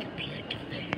is beautiful.